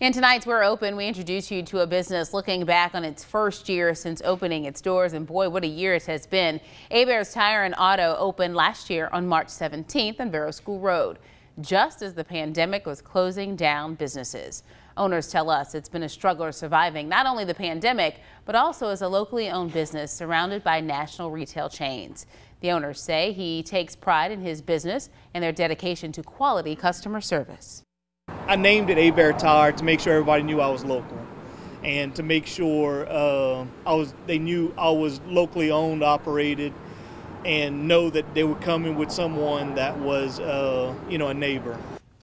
In tonight's We're Open, we introduce you to a business looking back on its first year since opening its doors. And boy, what a year it has been. Hebert's Tire and Auto opened last year on March 17th on Verot School Road, just as the pandemic was closing down businesses. Owners tell us it's been a struggle surviving not only the pandemic, but also as a locally owned business surrounded by national retail chains. The owners say he takes pride in his business and their dedication to quality customer service. I named it Hebert Tire to make sure everybody knew I was local, and to make sure uh, I was they knew I was locally owned, operated, and know that they were coming with someone that was uh, you know a neighbor.